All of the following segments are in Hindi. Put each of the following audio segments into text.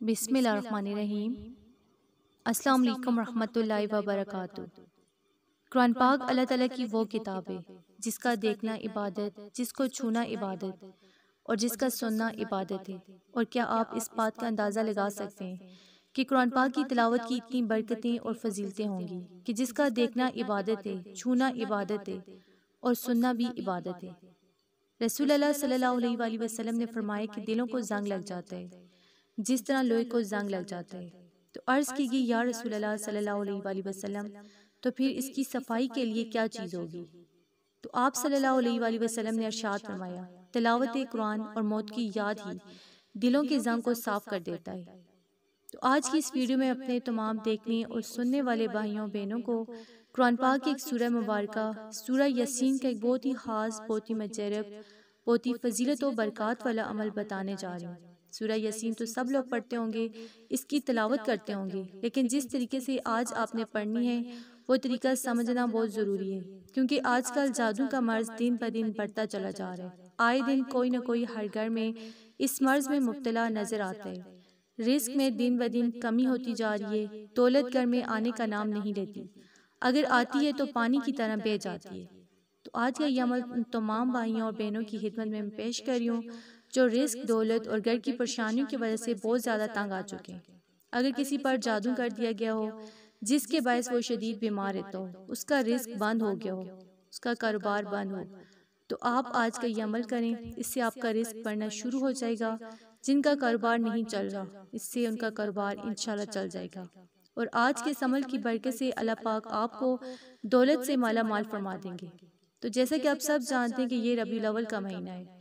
बिस्मिल्लाहिर्रहमानिर्रहीम अस्सलाम रहमतुल्लाहि व बरकातहू। कुरान पाक अल्लाह ताला की वो किताब है, जिसका देखना इबादत, जिसको छूना इबादत और जिसका सुनना इबादत है। और क्या आप इस बात का अंदाज़ा लगा सकते हैं कि कुरान पाक की तिलावत की इतनी बरकतें और फजीलतें होंगी कि जिसका देखना इबादत है, छूना इबादत है और सुनना भी इबादत है। रसूल सल्लल्लाहु अलैहि वसल्लम ने फरमाया कि दिलों को जंग लग जाता है। जिस तरह लोहे को जंग लग जाता है। तो अर्ज़ की गई या रसूल अल्लाह सल्लल्लाहु अलैहि वसल्लम तो फिर इसकी सफ़ाई के लिए क्या चीज़ होगी? तो आप सल्लल्लाहु अलैहि वसल्लम ने अरशाद फरमाया तिलावत कुरान और मौत की याद ही दिलों के जंग को साफ़ कर देता है। तो आज की इस वीडियो में अपने तमाम देखने और सुनने वाले भाइयों बहनों को कुरान पाक की एक सूरह मुबारक सूरह यसीन का एक बहुत ही ख़ास बहुत ही मजरब बहुत ही फजीलत और बरक़ात वाला अमल बताने जा रही हूँ सूरह यसीन तो सब लोग पढ़ते होंगे, इसकी तलावत करते होंगे। लेकिन जिस तरीके से आज आपने पढ़नी है, वो तरीका समझना बहुत ज़रूरी है, क्योंकि आजकल जादू का मर्ज दिन ब दिन बढ़ता चला जा रहा है। आए दिन कोई ना कोई हर घर में इस मर्ज में मुबतला नज़र आता है। रिस्क में दिन ब दिन कमी होती जा रही है, दौलत घर में आने का नाम नहीं लेती। अगर आती है तो पानी की तरह बह जाती है। तो आज का यह अमल तमाम भाइयों और बहनों की खिदमत में पेश कर रही हूँ। जो रिस्क, दौलत और घर की परेशानियों की वजह से बहुत ज़्यादा तंग आ चुके हैं। अगर किसी पर जादू कर दिया गया हो, जिसके बायस वो शदीद बीमार रहता हो उसका रिस्क बंद हो गया हो, उसका कारोबार बंद हो तो आप आज का ये अमल करें। इससे आपका रिस्क बढ़ना शुरू हो जाएगा। जिनका कारोबार नहीं चल रहा, इससे उनका कारोबार इंशाल्लाह चल जाएगा। और आज के समल की बरकत से अल्लाह पाक आपको दौलत से माला माल फरमा देंगे। तो जैसा कि आप सब जानते हैं कि ये रबी अव्वल का महीना है।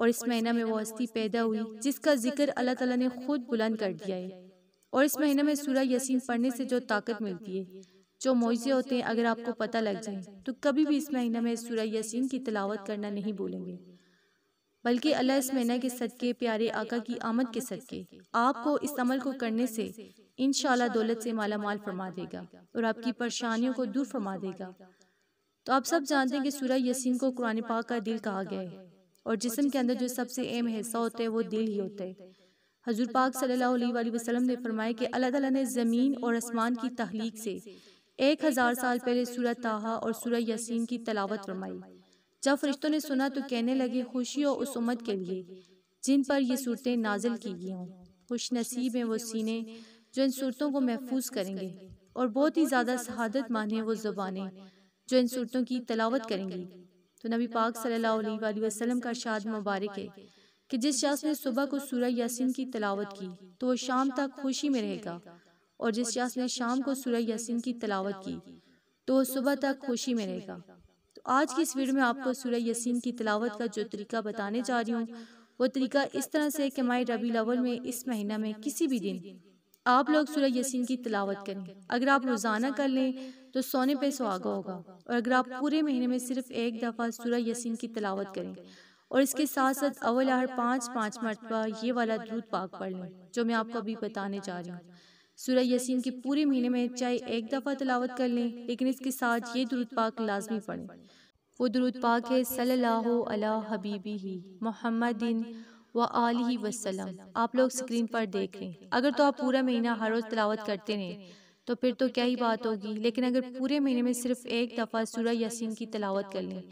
और इस महीना में वो हस्ती पैदा हुई, जिसका ज़िक्र अल्लाह ताला ने खुद बुलंद कर दिया है। और इस महीने में सूरह यसीन पढ़ने से जो ताकत मिलती है, जो मोजे होते हैं, अगर आपको पता लग जाए तो कभी भी इस महीने में सूरह यसीन की तिलावत करना नहीं भूलेंगे। बल्कि अल्लाह इस महीने के सदके, प्यारे आका की आमद के सदके, आपको इस अमल को करने से इन दौलत से माला माल फरमा देगा और आपकी परेशानियों को दूर फरमा देगा। तो आप सब जानते हैं कि सूरह यसीन को कुरान पाक का दिल कहा गया है। और जिसम के अंदर जो सबसे अहम हिस्सा होता है वो दिल ही होता है। हजूर पाक सल्लल्लाहु अलैहि वसल्लम ने फरमाया कि अल्लाह ताला ने ज़मीन और आसमान की तहलीक से एक हज़ार साल पहले सूरह ताहा और सूरह यासीन की तलावत फरमाई। जब फरिश्तों ने सुना तो कहने लगे खुशी और उस उम्मत के लिए जिन पर ये सूरतें नाजिल की गई हों। खुश नसीब हैं वो सीने जो इन सूरतों को महफूज करेंगे और बहुत ही ज़्यादा शहादत माने वो ज़ुबानें जो इन सूरतों की तलावत करेंगी तो नबी पाक सल्लल्लाहु अलैहि वसल्लम का शाद मुबारक है कि जिस शख्स ने सुबह को सूरह यासीन की तलावत की तो वो शाम तक खुशी में रहेगा और जिस शख्स ने शाम को सूरह यासीन की तलावत की तो वो सुबह तक खुशी में रहेगा। तो आज की इस वीडियो में आपको सूरह यासीन की तलावत का जो तरीका बताने जा रही हूँ वो तरीका इस तरह से कि माई रबी अव्वल में इस महीना में किसी भी दिन आप लोग सूरह यासीन की तिलावत करें। अगर आप रोज़ाना कर लें तो सोने पे सुहागा होगा। और अगर आप पूरे महीने में सिर्फ़ एक दफ़ा सूरह यासीन की तिलावत करें, और इसके साथ साथ अवल आहर पाँच पाँच मरतबा ये वाला दूध पाक पढ़ लें, जो मैं आपको अभी बताने जा रही हूँ। सूरह यासीन के पूरे महीने में चाहे एक दफ़ा तिलावत कर लें, लेकिन इसके साथ ये दूध पाक लाजमी पढ़ें। वो दुरूद पाक है सल्लल्लाहु अला हबीबी ही, मोहम्मदिन व वसलम आप लोग स्क्रीन पर देख। रहे हैं अगर तो आप पूरा महीना हर रोज़ तलावत करते हैं तो फिर तो क्या ही बात होगी। लेकिन अगर पूरे महीने में सिर्फ़ एक दफ़ा सूर्य यासीन की तलावत कर लें,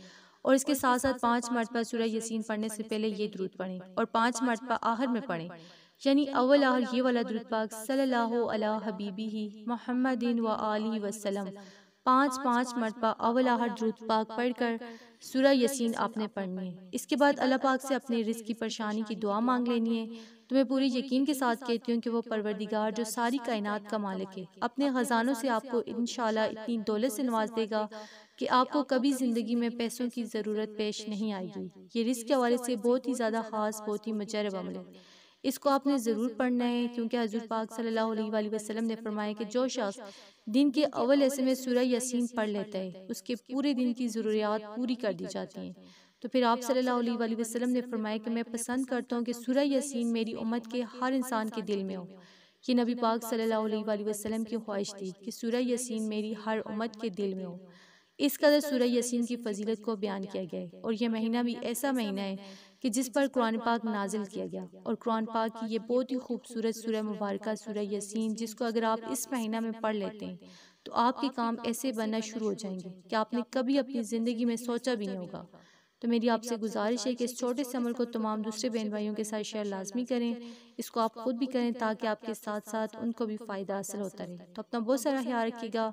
और इसके साथ साथ पाँच मरतबा सूरह यासीन पढ़ने से पहले ये द्रुत पढ़ें, और पाँच मरतबा आहर में पढ़ें, यानी अव्वल आहर ये वाला द्रुत पाक सल्लल्लाहु अला हबीबी ही मोहम्मदिन व आली वसल्लम। पाँच पाँच मरतबा अव्वल आहर द्रुत पाक पढ़कर सूरह यसीन आपने पढ़नी है। इसके बाद अल्लाह पाक से अपने रिस्क की परेशानी की दुआ मांग लेनी है। तो मैं पूरी यकीन के साथ कहती हूँ कि वो परवरदिगार जो सारी कायनात का मालिक है, अपने ख़जानों से आपको इन इतनी दौलत से नवाज़ देगा कि आपको कभी ज़िंदगी में पैसों की ज़रूरत पेश नहीं आएगी। ये रिस्क के हवाले से बहुत ही ज़्यादा ख़ास, बहुत ही मजरब अमल है। इसको आपने ज़रूर पढ़ना है, क्योंकि हजूर पाक सल्लल्लाहु अलैहि वसल्लम ने फरमाया कि जो शख्स दिन के अव्वल ऐसे में सूरह यासीन पढ़ लेता है, उसके पूरे दिन की ज़रूरियात पूरी कर दी जाती हैं। तो फिर आप सल्लल्लाहु अलैहि वसल्लम ने फरमाया कि मैं पसंद करता हूँ कि सूरह यासीन मेरी उम्मत के हर इंसान के दिल में हो। ये नबी पाक सल्लल्लाहु अलैहि वसल्लम की ख्वाहिश थी कि सूरह यासीन मेरी हर उम्मत के दिल में हो। इस कदर सूरह यसीन की फजीलत को बयान किया गया है और यह महीना भी ऐसा महीना है कि जिस पर कुरान पाक नाजिल किया गया और कुरान पाक की ये बहुत ही खूबसूरत सूरह मुबारक सूरह यसीन जिसको अगर आप इस महीना में पढ़ लेते हैं तो आपके काम ऐसे बनना शुरू हो जाएँगे कि आपने कभी अपनी ज़िंदगी में सोचा भी नहीं होगा। तो मेरी आपसे गुजारिश है कि इस छोटे से अमल को तमाम दूसरे बहन भाइयों के साथ शेयर लाजमी करें इसको आप खुद भी करें ताकि आपके साथ साथ उनको भी फ़ायदा हासिल होता रहे तो अपना बहुत सारा ख्याल रखिएगा